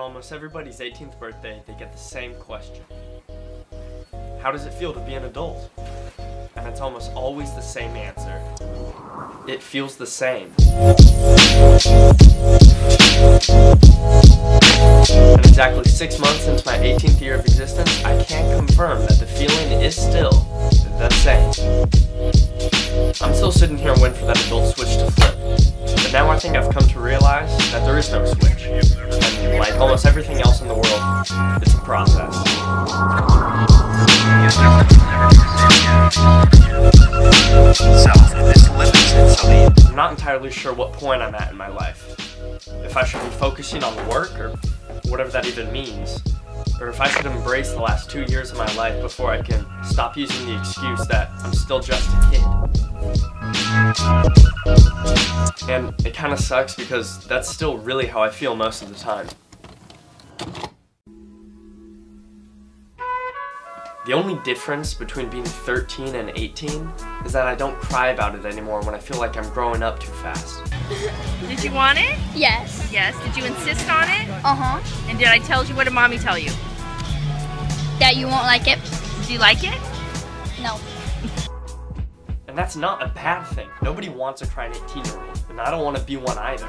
Almost everybody's 18th birthday, they get the same question. How does it feel to be an adult? And it's almost always the same answer. It feels the same. And exactly six months into my 18th year of existence, I can't confirm that the feeling is still the same. I'm still sitting here waiting for that adult it's a process. I'm not entirely sure what point I'm at in my life. If I should be focusing on work or whatever that even means. Or if I should embrace the last two years of my life before I can stop using the excuse that I'm still just a kid. And it kind of sucks because that's still really how I feel most of the time. The only difference between being 13 and 18 is that I don't cry about it anymore when I feel like I'm growing up too fast. Did you want it? Yes. Yes. Did you insist on it? Uh-huh. And did I tell you? What did mommy tell you? That you won't like it? Do you like it? No. And that's not a bad thing. Nobody wants a crying 18 year old, and I don't want to be one either.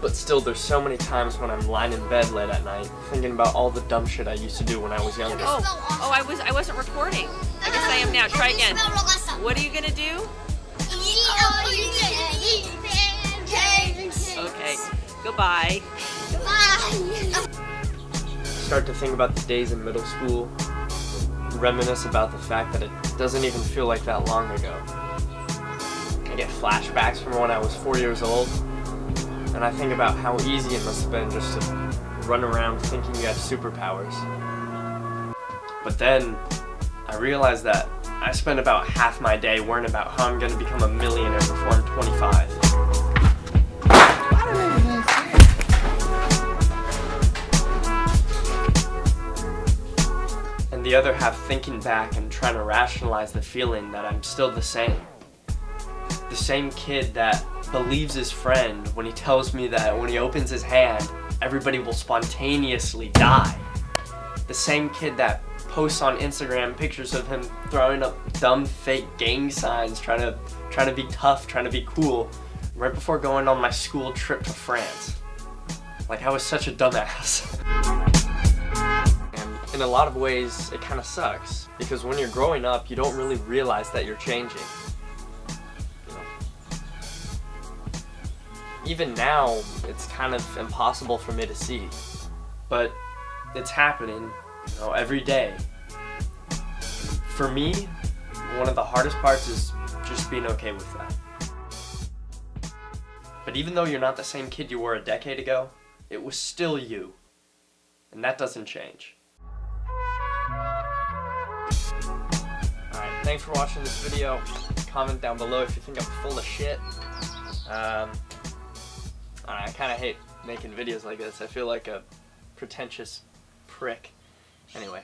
But still, there's so many times when I'm lying in bed late at night, thinking about all the dumb shit I used to do when I was younger. Oh, oh, I was I wasn't recording. I guess I am now. Try again. What are you gonna do? Okay. Goodbye. Start to think about the days in middle school, reminisce about the fact that it doesn't even feel like that long ago. I get flashbacks from when I was four years old, and I think about how easy it must have been just to run around thinking you had superpowers. But then I realized that I spend about half my day worrying about how I'm going to become a millionaire before I'm 25. And the other half thinking back and trying to rationalize the feeling that I'm still the same. The same kid that believes his friend when he tells me that when he opens his hand, everybody will spontaneously die. The same kid that posts on Instagram pictures of him throwing up dumb fake gang signs, trying to trying to be tough, trying to be cool, right before going on my school trip to France. Like I was such a dumbass. and in a lot of ways, it kind of sucks because when you're growing up, you don't really realize that you're changing. Even now, it's kind of impossible for me to see, but it's happening, you know, every day. For me, one of the hardest parts is just being okay with that. But even though you're not the same kid you were a decade ago, it was still you. And that doesn't change. Alright, thanks for watching this video. Comment down below if you think I'm full of shit. Um, I kind of hate making videos like this. I feel like a pretentious prick. Anyway.